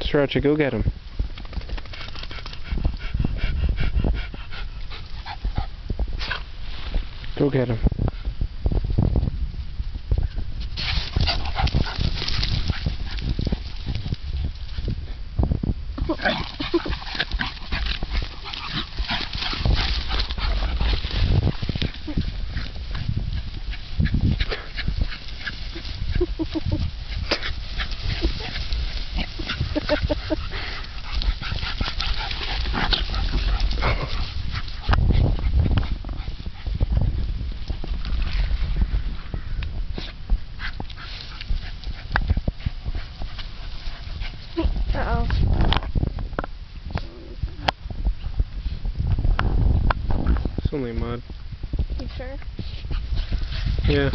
Stretch, go get him. Go get him. Uh-oh. It's only mud. You sure? Yeah.